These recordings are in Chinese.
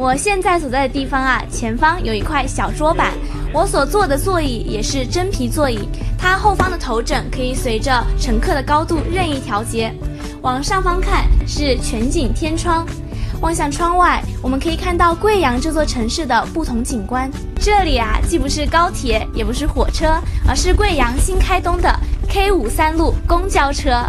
我现在所在的地方啊，前方有一块小桌板，我所坐的座椅也是真皮座椅，它后方的头枕可以随着乘客的高度任意调节。往上方看是全景天窗，望向窗外，我们可以看到贵阳这座城市的不同景观。这里啊，既不是高铁，也不是火车，而是贵阳新开通的 K 五三路公交车。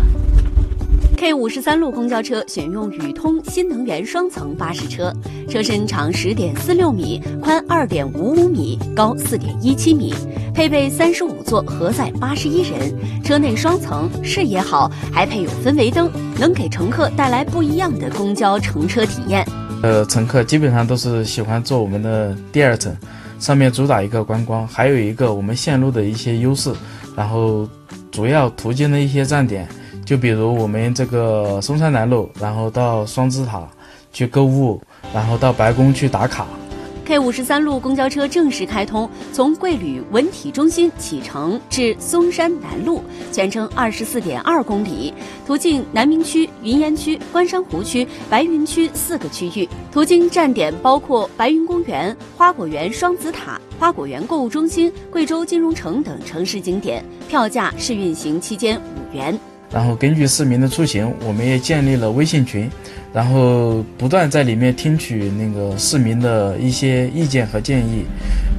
K 五十三路公交车选用宇通新能源双层巴士车，车身长十点四六米，宽二点五五米，高四点一七米，配备三十五座，荷载八十一人。车内双层，视野好，还配有氛围灯，能给乘客带来不一样的公交乘车体验。呃，乘客基本上都是喜欢坐我们的第二层，上面主打一个观光，还有一个我们线路的一些优势，然后主要途经的一些站点。就比如我们这个松山南路，然后到双子塔去购物，然后到白宫去打卡。K 五十三路公交车正式开通，从桂旅文体中心启程至松山南路，全程二十四点二公里，途径南明区、云岩区、关山湖区、白云区四个区域。途经站点包括白云公园、花果园双子塔、花果园购物中心、贵州金融城等城市景点。票价试运行期间五元。然后根据市民的出行，我们也建立了微信群，然后不断在里面听取那个市民的一些意见和建议，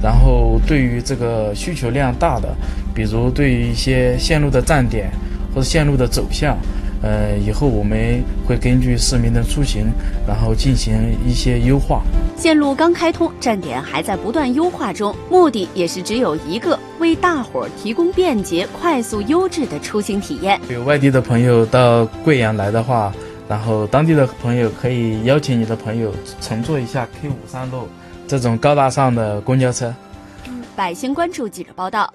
然后对于这个需求量大的，比如对于一些线路的站点或者线路的走向。呃，以后我们会根据市民的出行，然后进行一些优化。线路刚开通，站点还在不断优化中，目的也是只有一个，为大伙儿提供便捷、快速、优质的出行体验。有外地的朋友到贵阳来的话，然后当地的朋友可以邀请你的朋友乘坐一下 K 五三路这种高大上的公交车。百姓关注记者报道。